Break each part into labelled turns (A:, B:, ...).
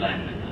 A: bleiben.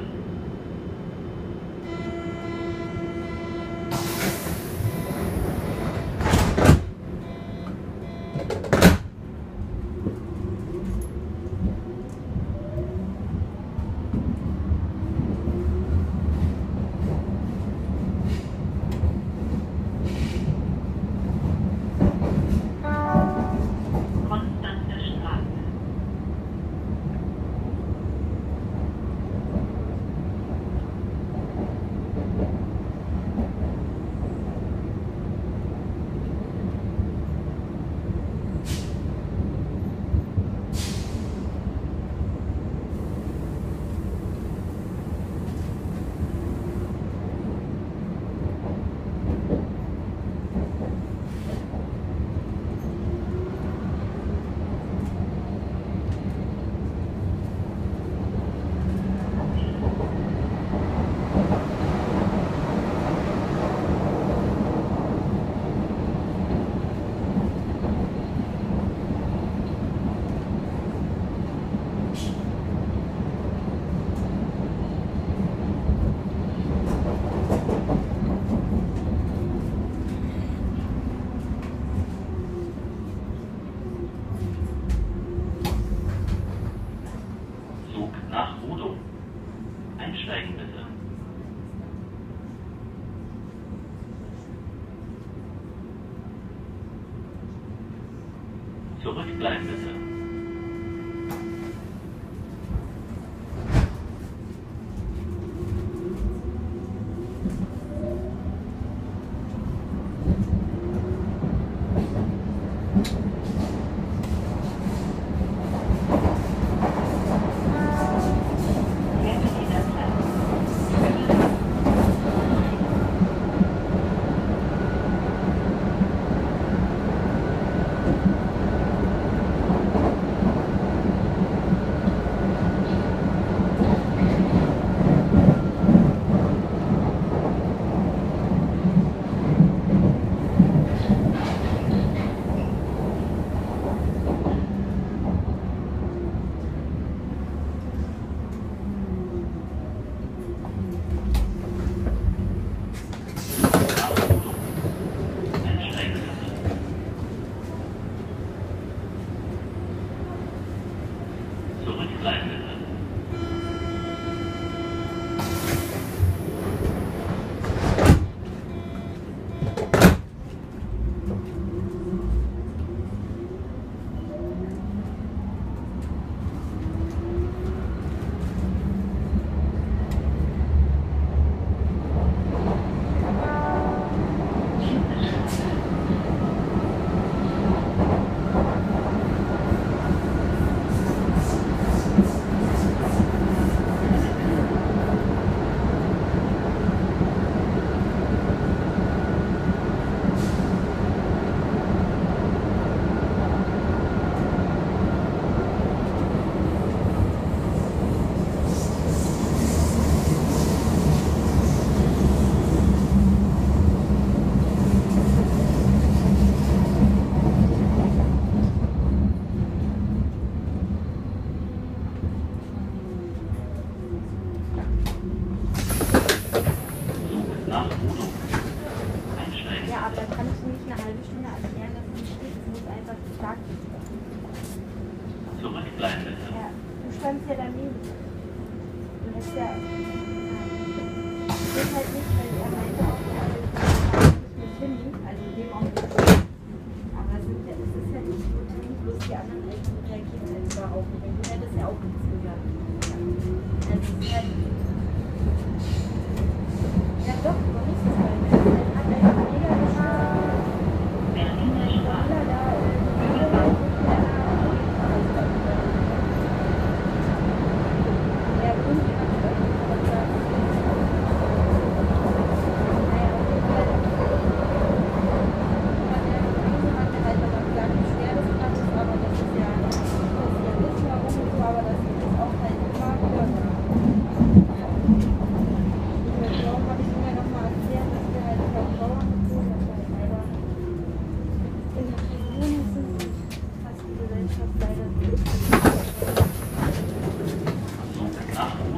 A: あ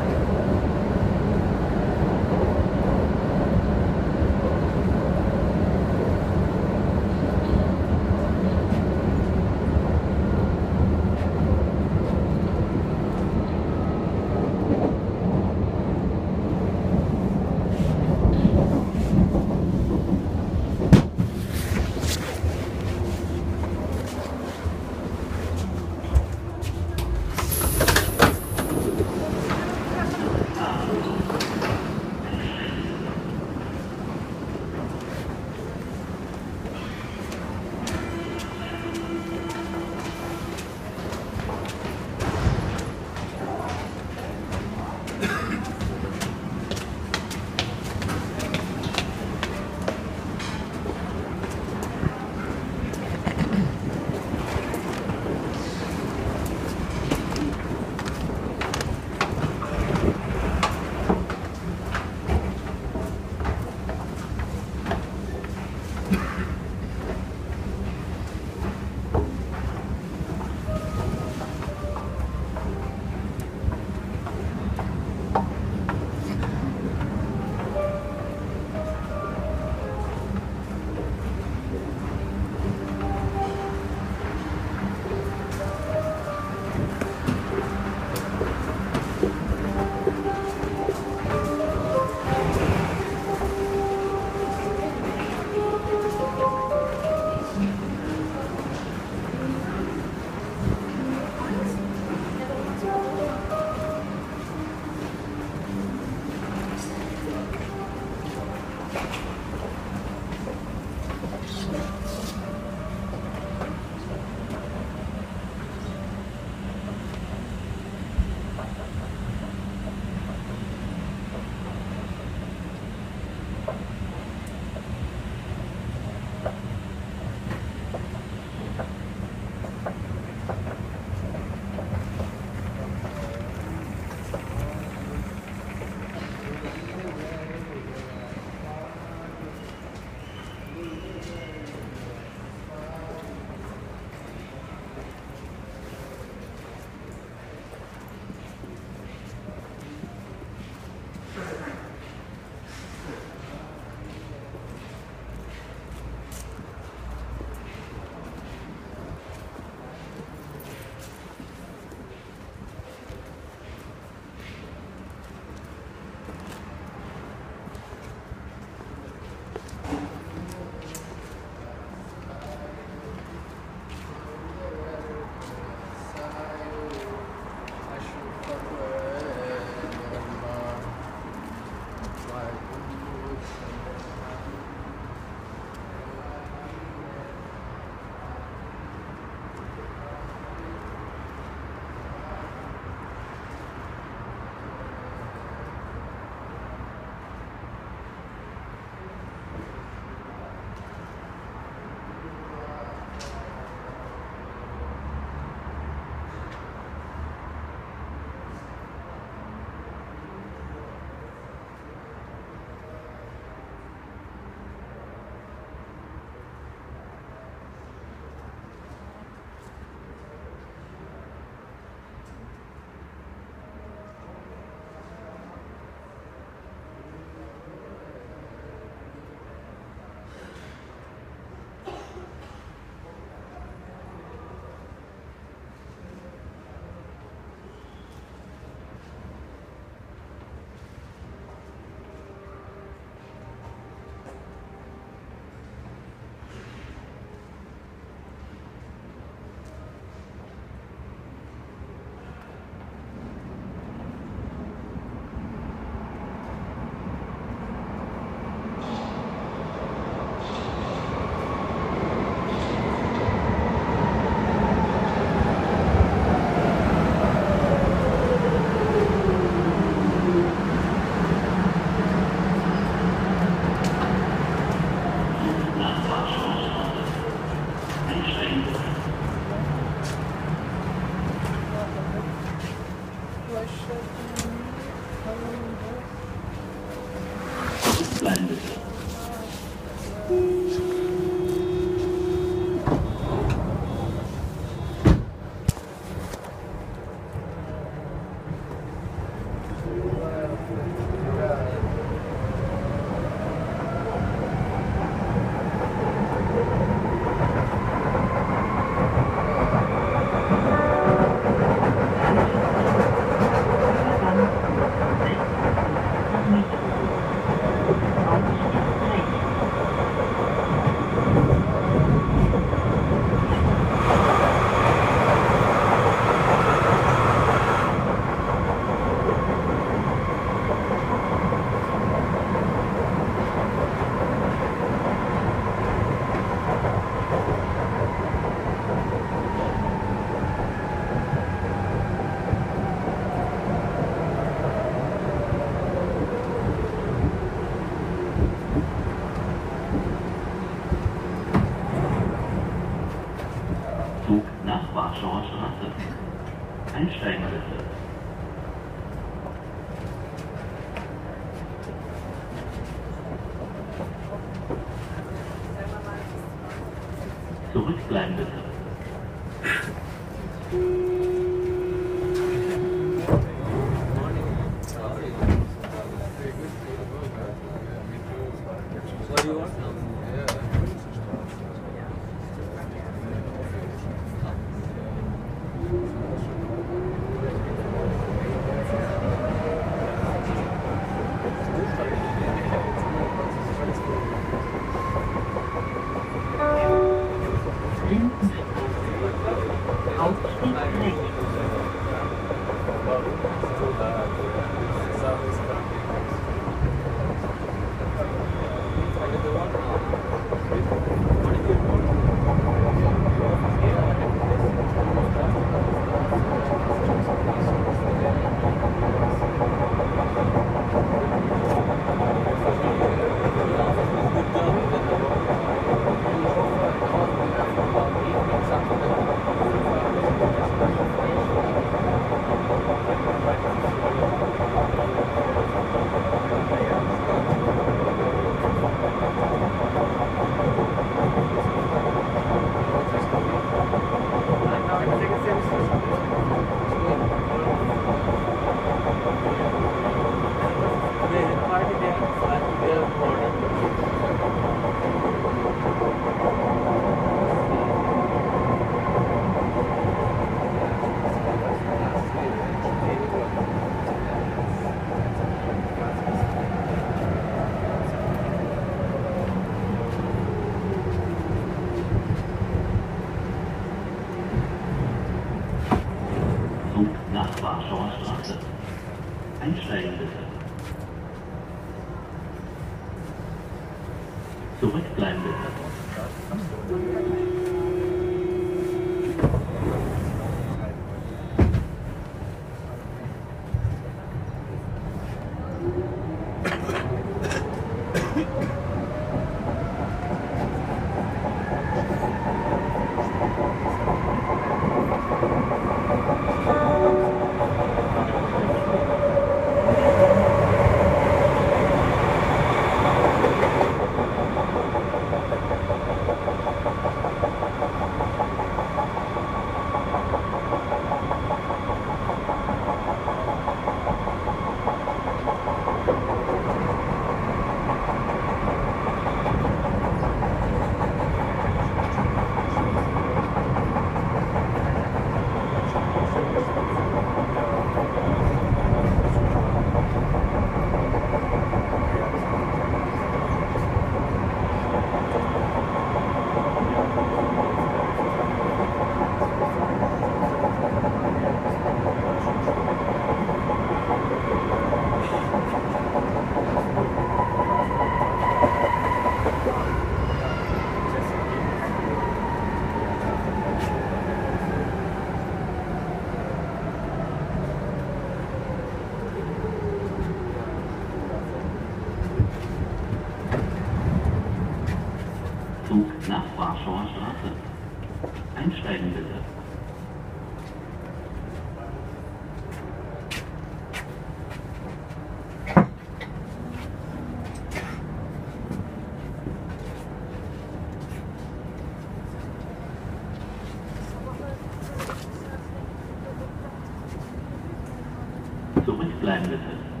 A: Zurückbleiben bitte.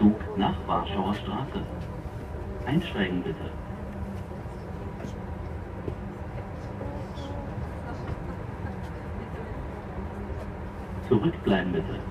A: Zug nach Warschauer Straße. Einsteigen bitte. Zurückbleiben bitte.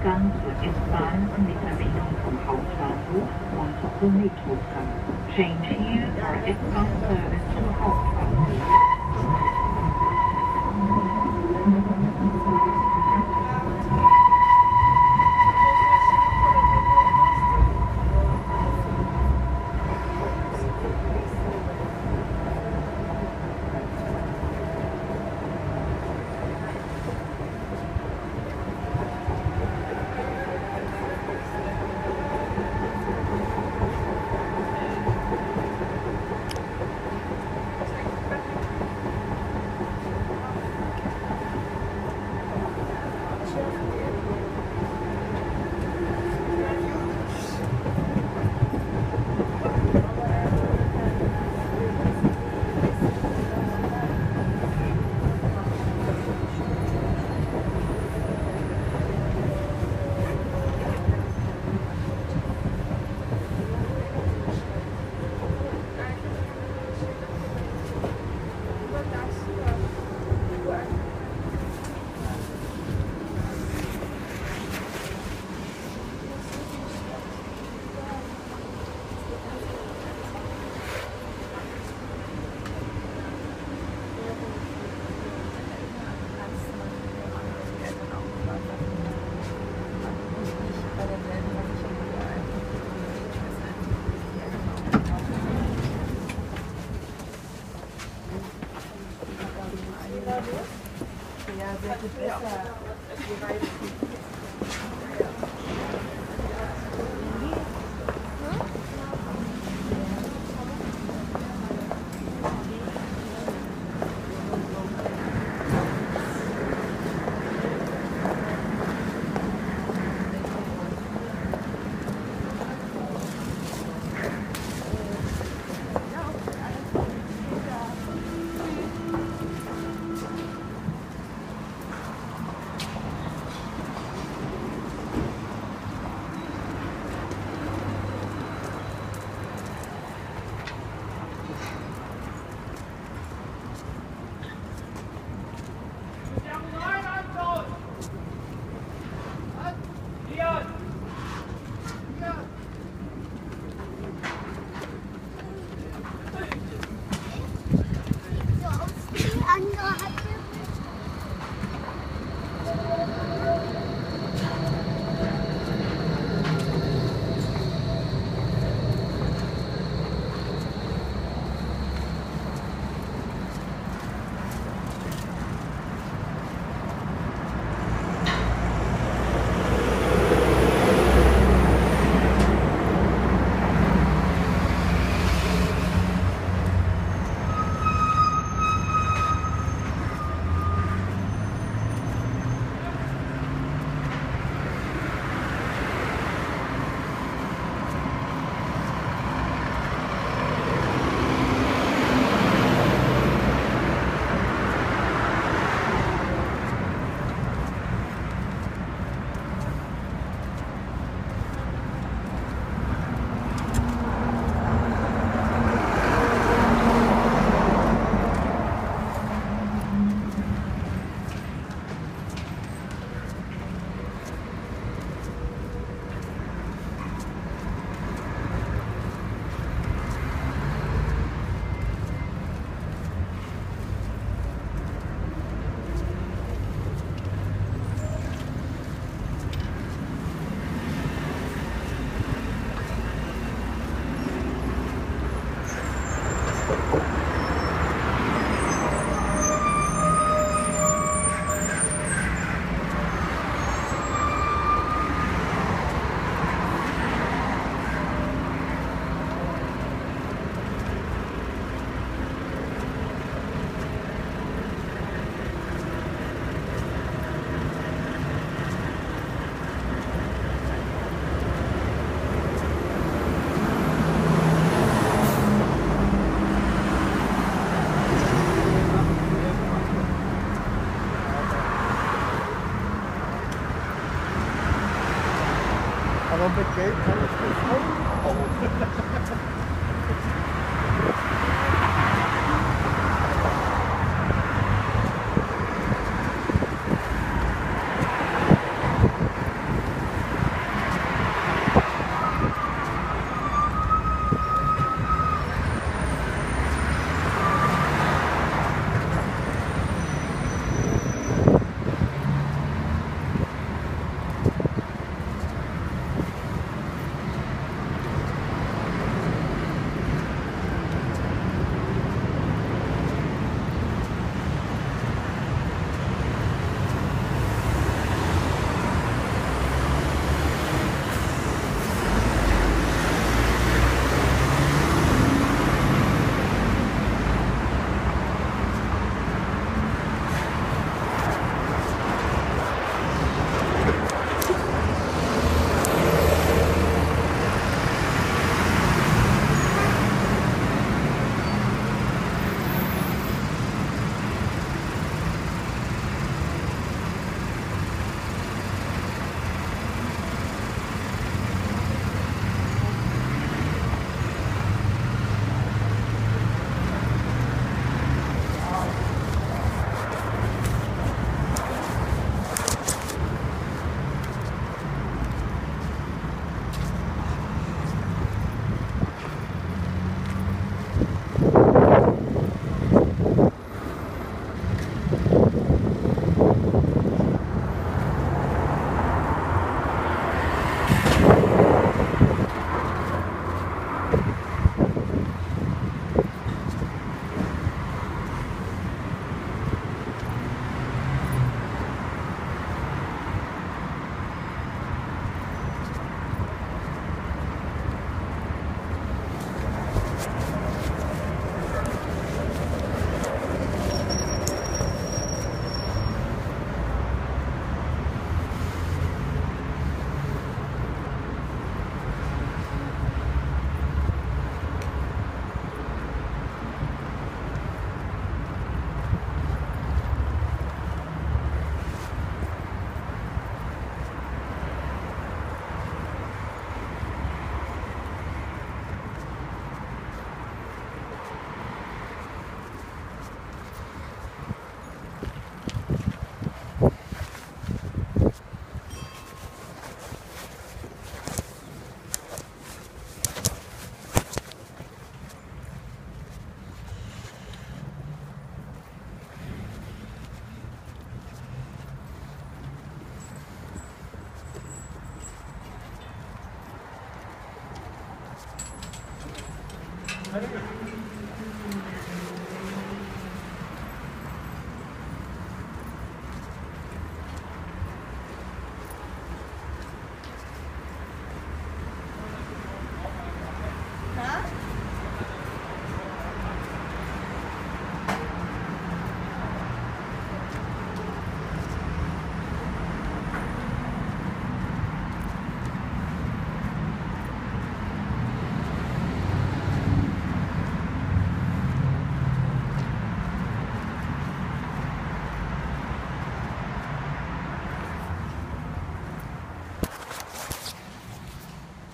B: Übergang zur S-Bahn mit Verbindung vom Hauptbahnhof und zur Metrotram. Change here for S-Bahn service to Hauptbahnhof.